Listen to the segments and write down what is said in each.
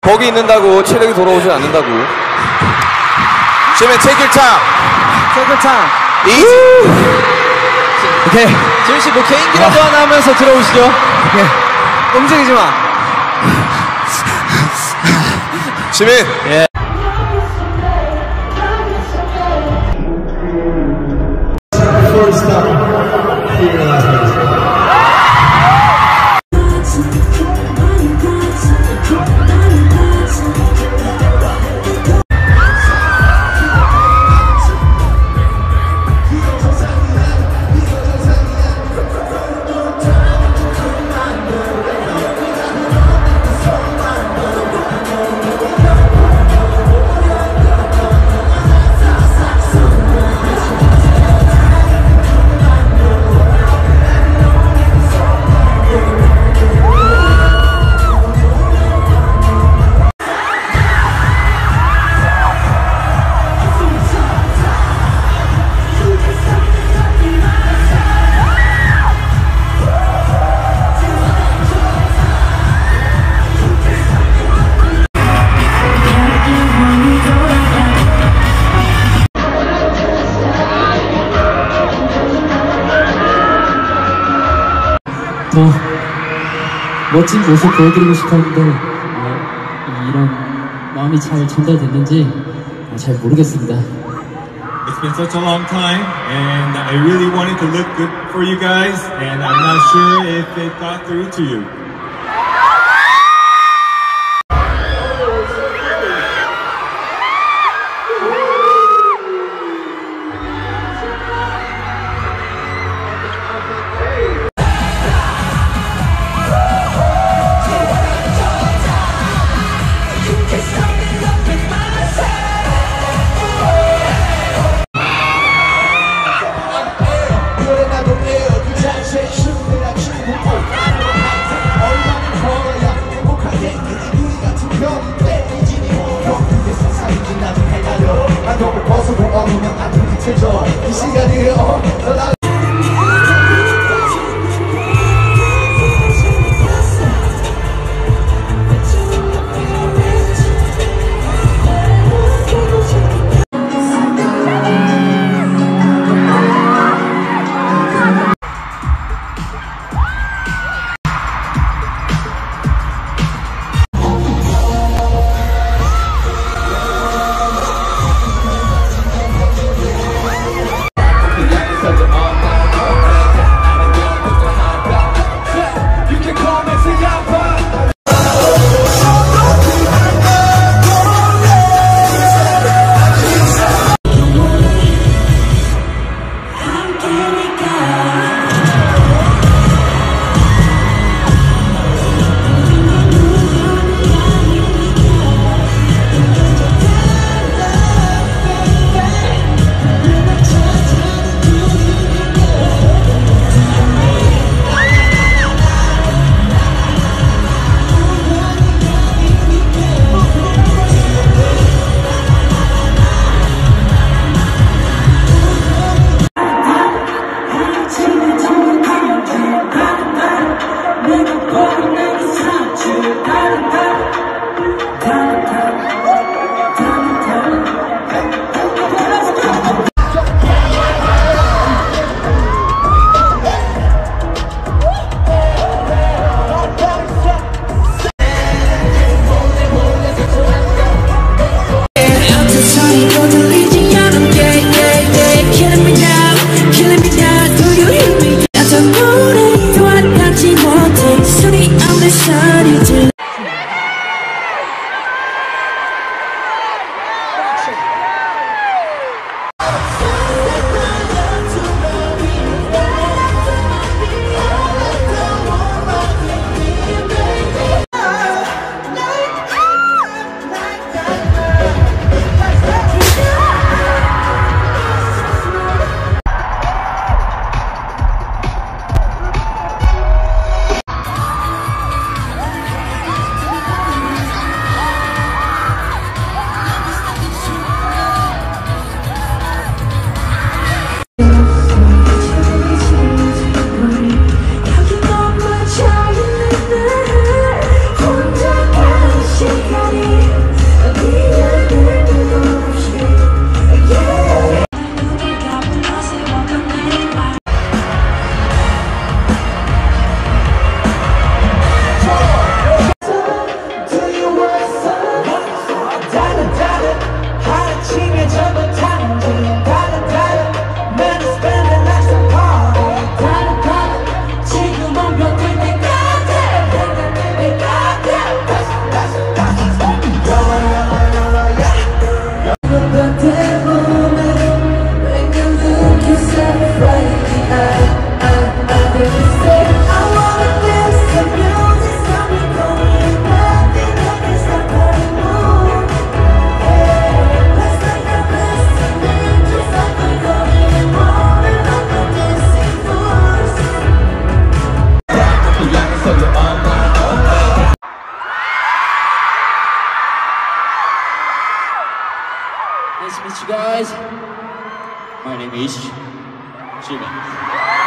거기 있는다고 체력이 돌아오지 않는다고. 지금 체결차. 세글창 이. 오케이 지민 씨뭐 개인기라도 하나 하면서 들어오시죠. 오케이 움직이지 마 지민. 더 멋진 모습 보여드리고 싶었는데 어, 이런 마음이 잘 전달됐는지 어, 잘 모르겠습니다. It's been such a long time, and I really wanted to look good for you guys, and I'm not sure if it got through to you. Nice to meet you guys. My name is Jimin.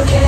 okay.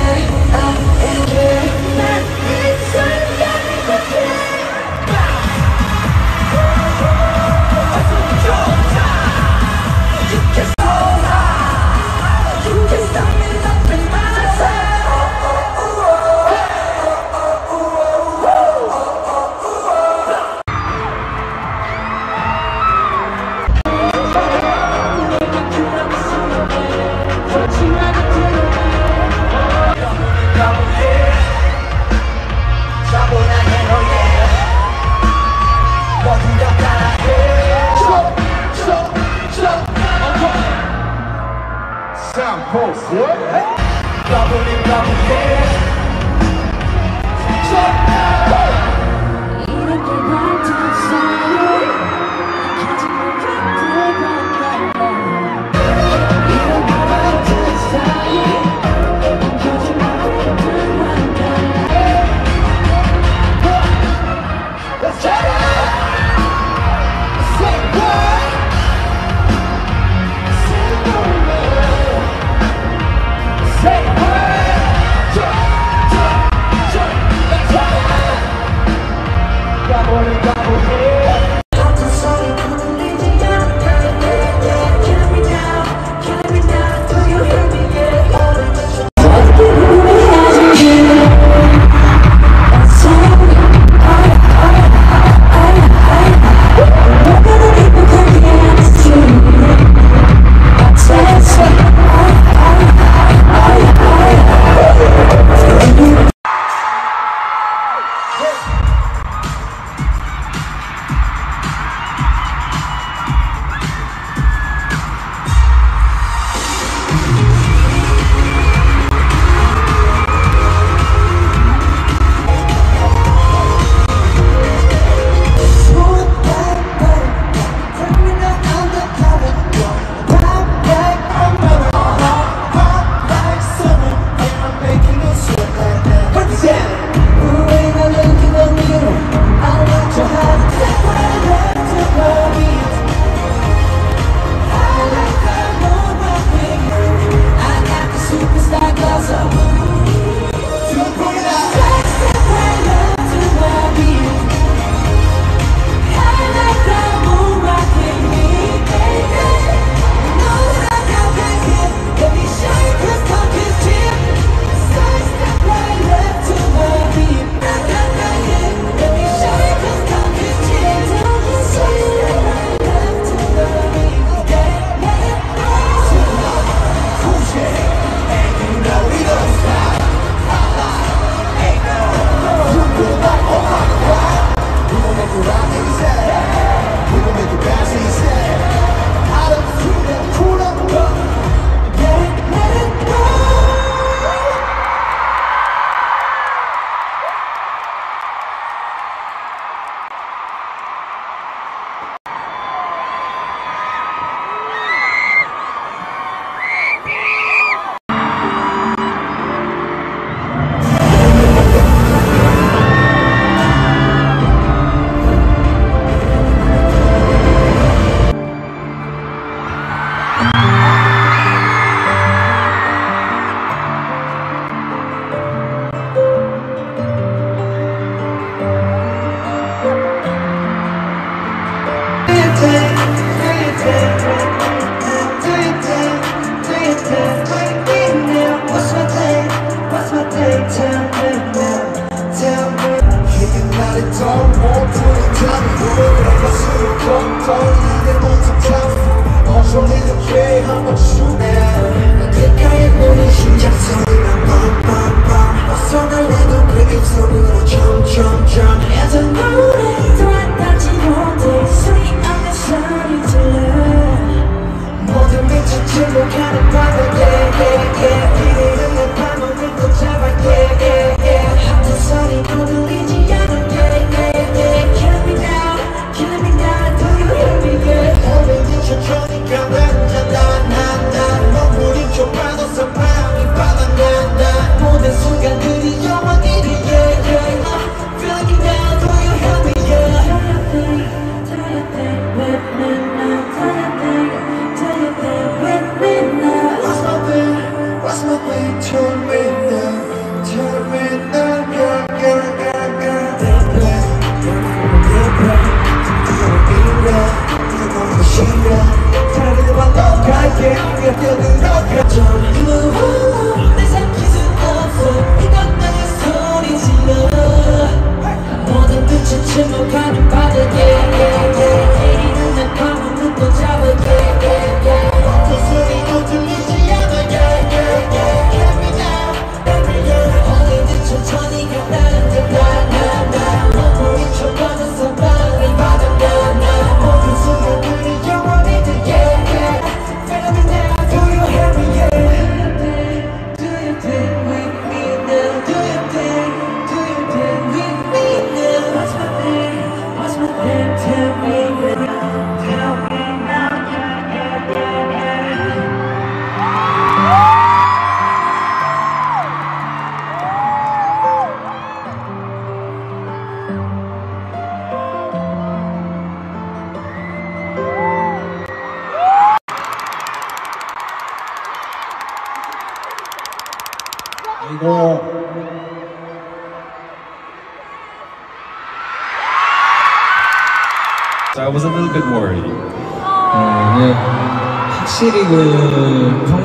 확실히 그 평,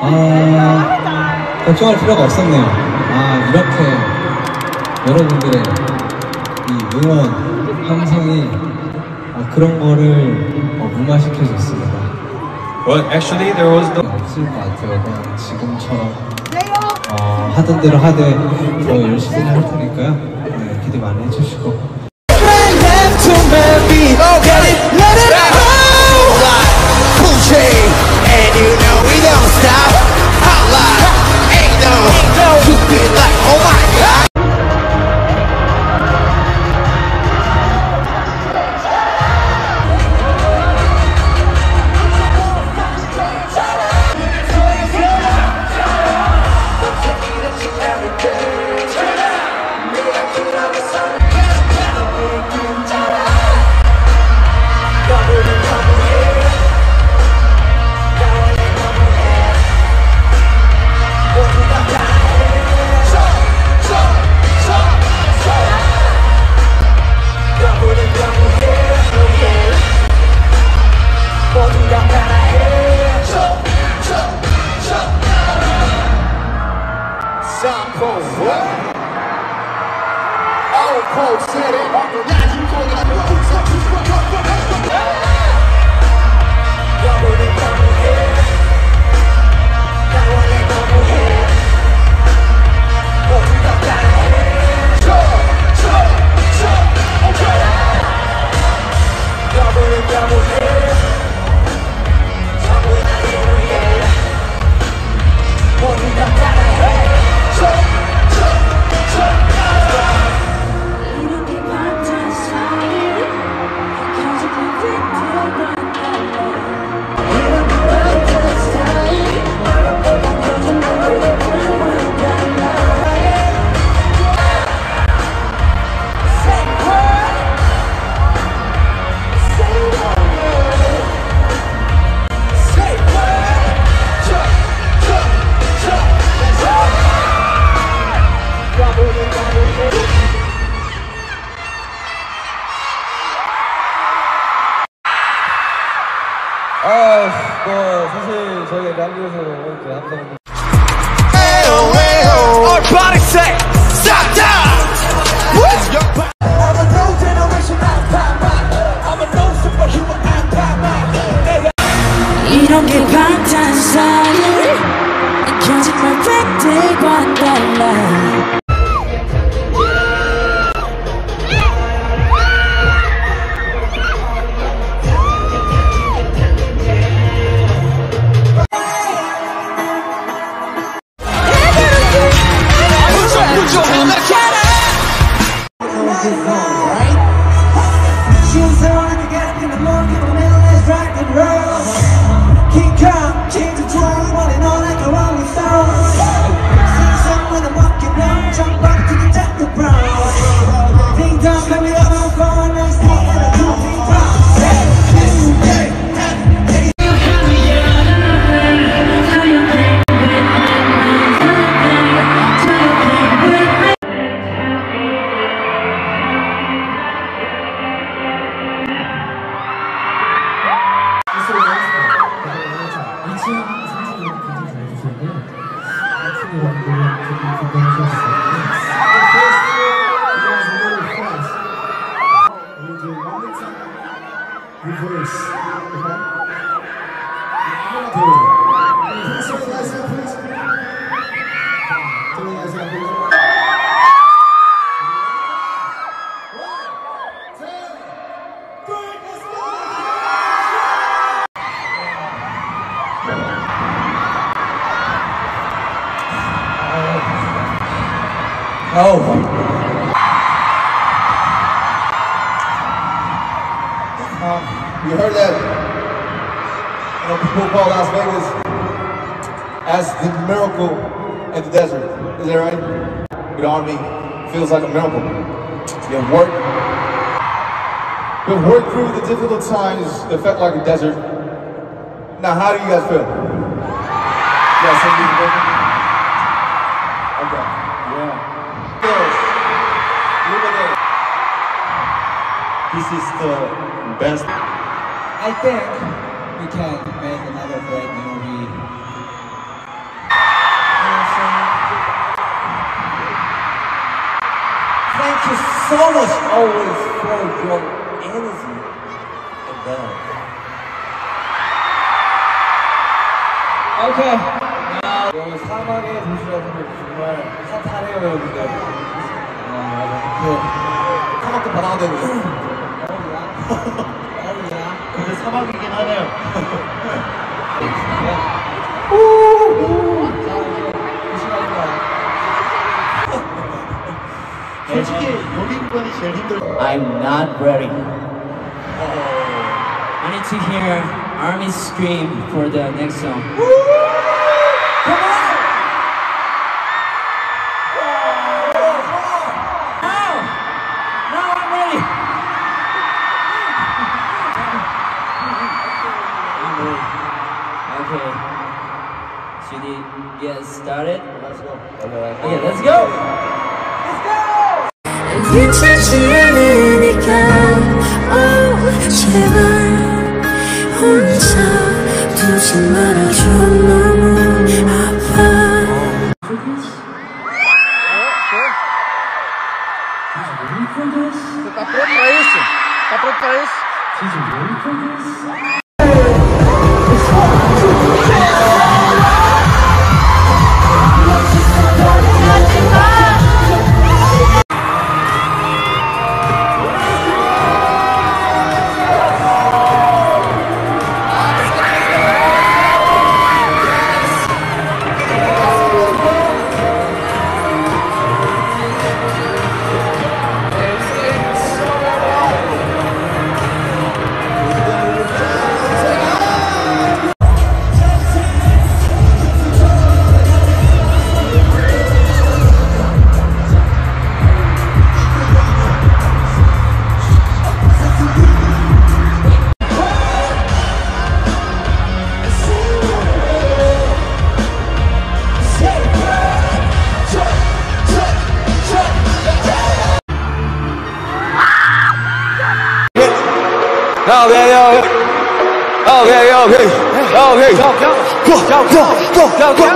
아, 걱정할 필요가 없었네요. 아, 이렇게 여러분들의 이 응원, 함성이 어, 그런 거를 어, 무마시켜줬습니다. Well, actually, there was no. 없을 것 같아요. 그냥 지금처럼 어, 하던 대로 하되 더 열심히 할 테니까요. 네, 기대 많이 해주시고. And Reverse. You heard that? You know, people call Las Vegas as the miracle in the desert. Is that right? You know what I mean? Feels like a miracle. You have worked. You have worked through the difficult times that felt like a desert. Now, how do you guys feel? You guys feel Okay. Yeah. Girls, look at that. This is the best. I think we can make another great movie. Thank you so much always for your energy and love. Okay. 여러분 사막의 도시락은 정말 핫하네요 여러분들. 아, 그 사막도 바다가 되고. 근데 사막이긴 하네요. 솔직히 여기 구간이 제일 힘들. I'm not ready. I need to hear Army scream for the next song. 없다고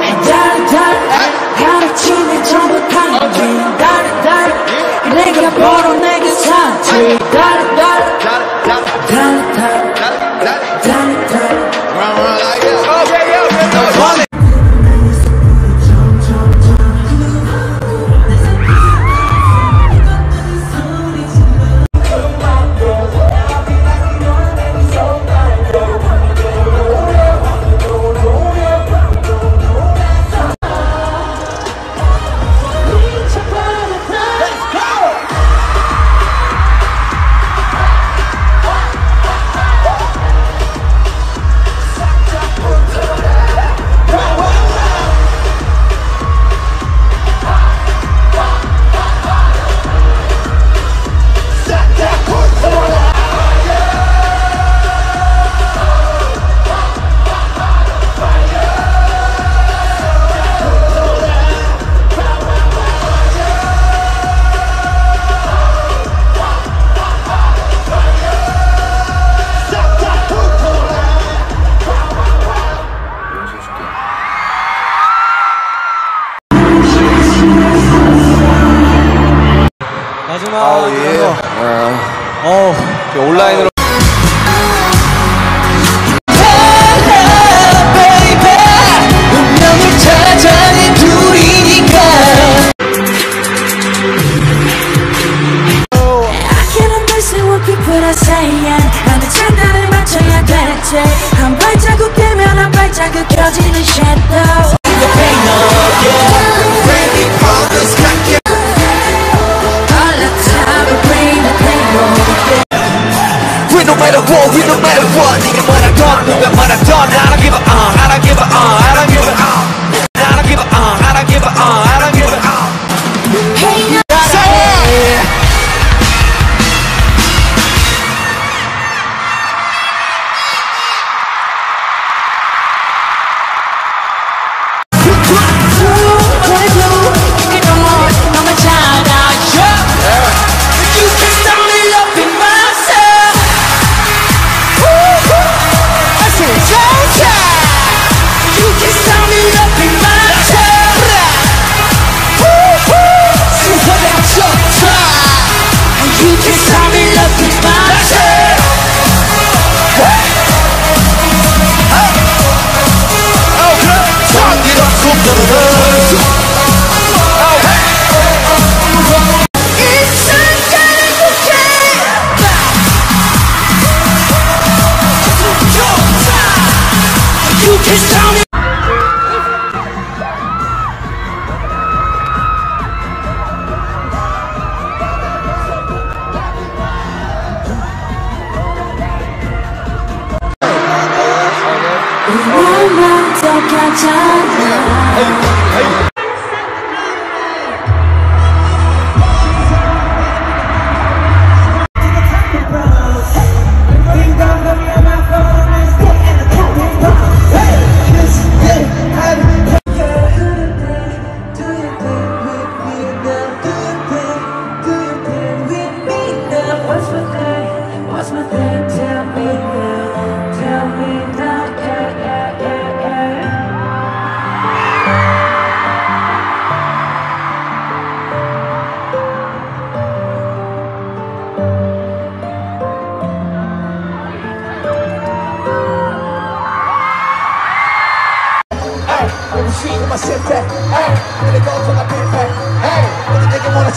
understand what people are saying 나는 장단을 맞춰야 되는지 한 발자국 되면 한 발자국 켜지는 shadow All the time we bring the pain We no matter what, we no matter what. 네가 뭐라던, 누가 뭐라던. I don't give a, uh, I don't give a, uh, I don't give a, uh. I don't give a, uh, I don't give a, uh, I don't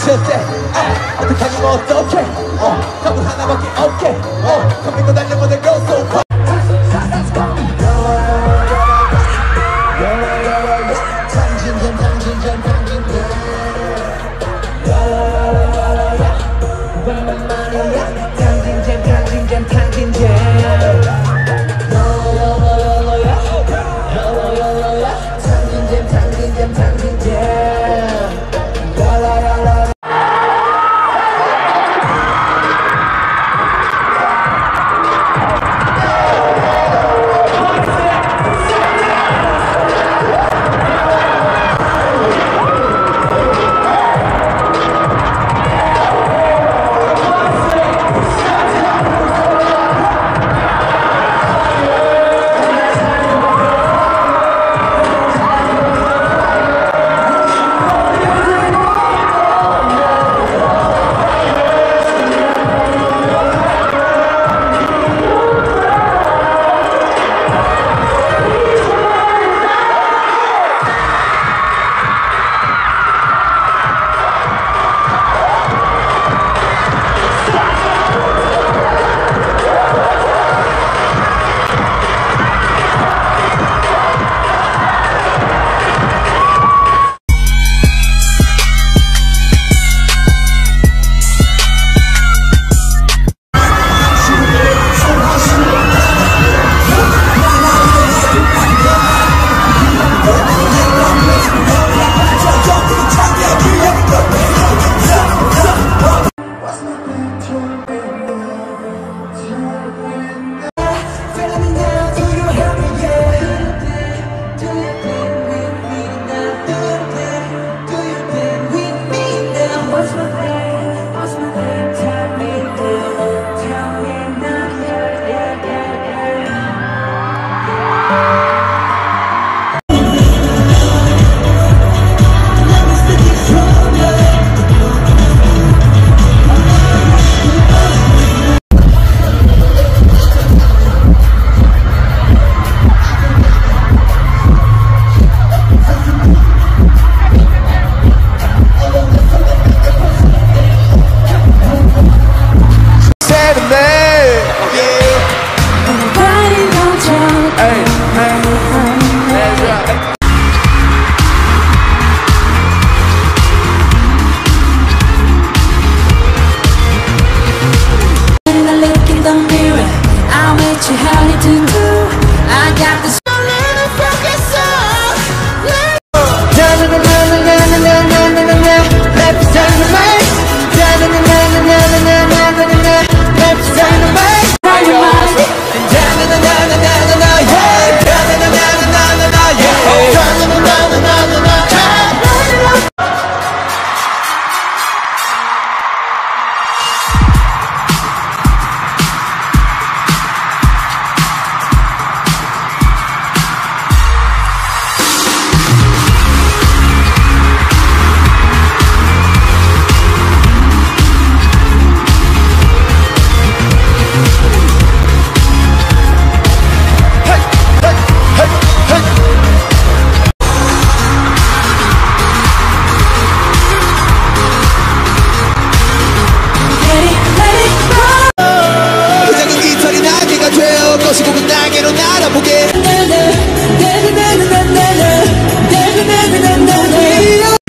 미칠 때 아, 어, 어떡하니 뭐 어떡해? 어 답은 하나밖에 없게. 어 컴퓨터 달려보내. Go so far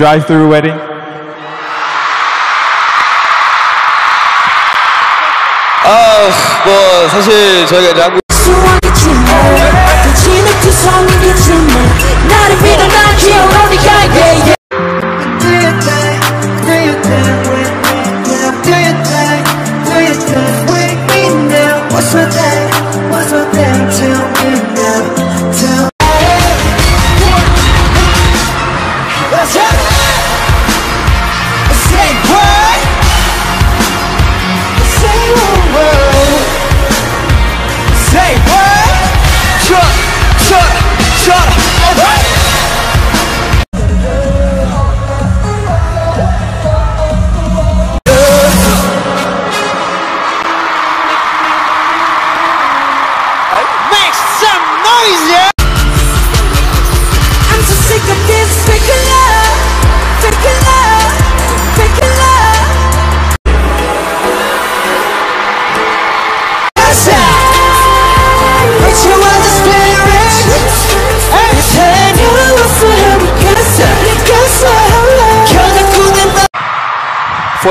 Drive through wedding? Oh, 뭐 사실 저희가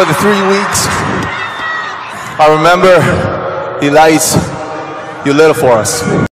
for the three weeks. I remember Elites, you lit for us.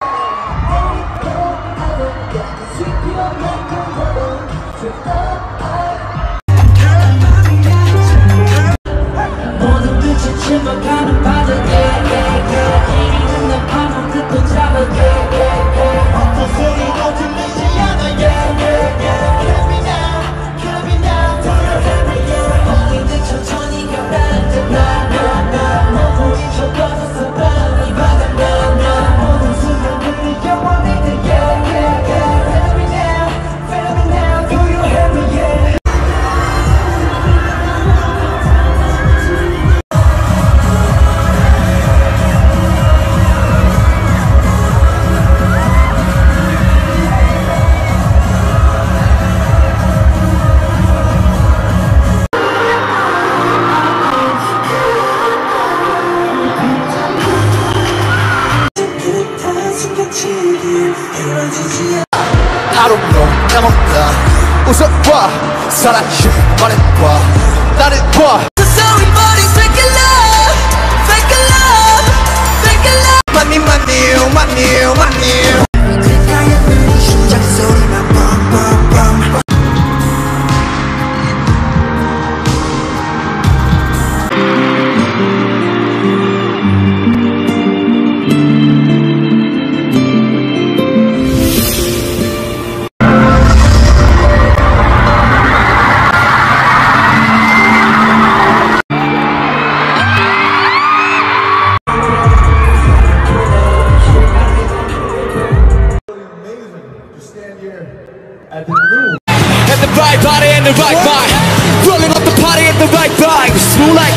at the right body and the right mind. Rolling up the party at the right vibe. Smooth like